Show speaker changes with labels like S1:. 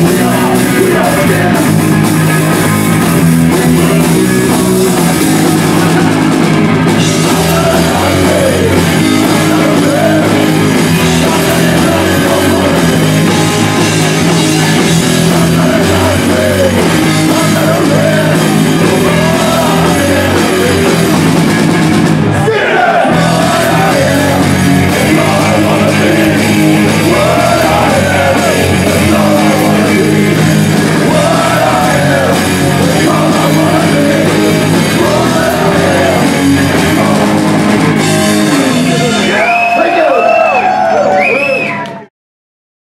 S1: Yeah.